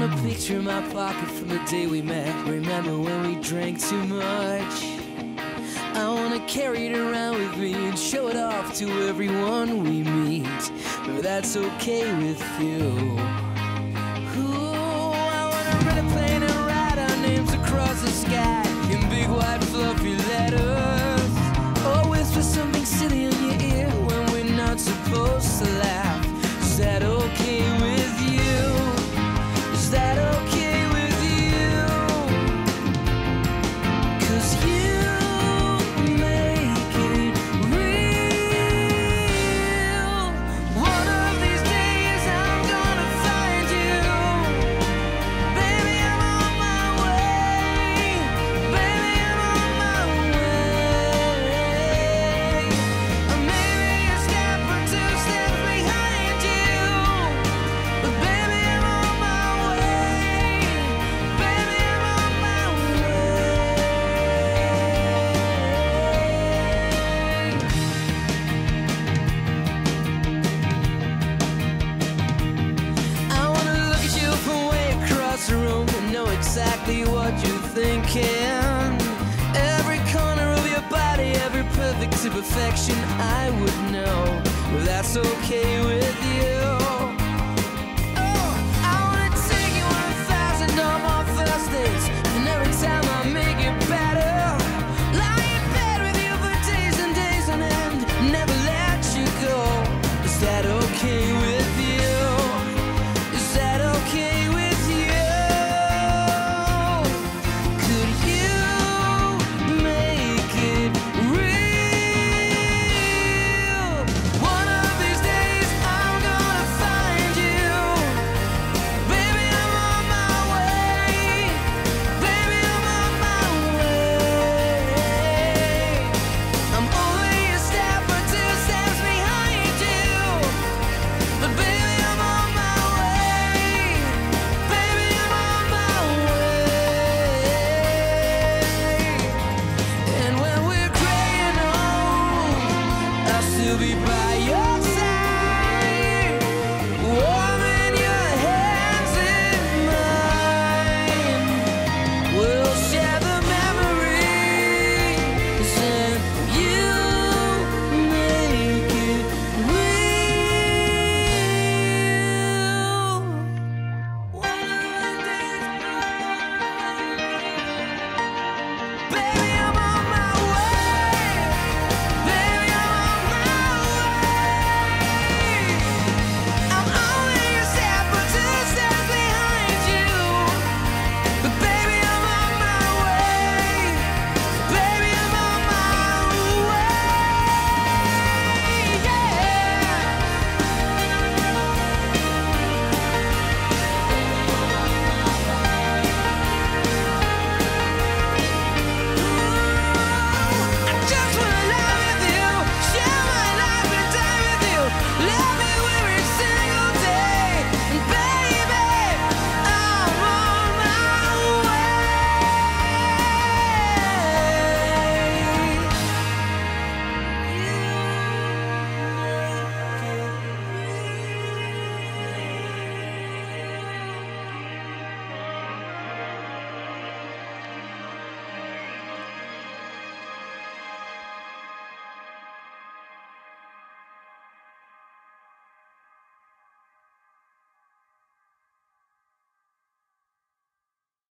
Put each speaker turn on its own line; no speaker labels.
found a picture in my pocket from the day we met. Remember when we drank too much? I wanna carry it around with me and show it off to everyone we meet. But that's okay with you. exactly what you're thinking. Every corner of your body, every perfect to perfection, I would know. That's okay with you. be back.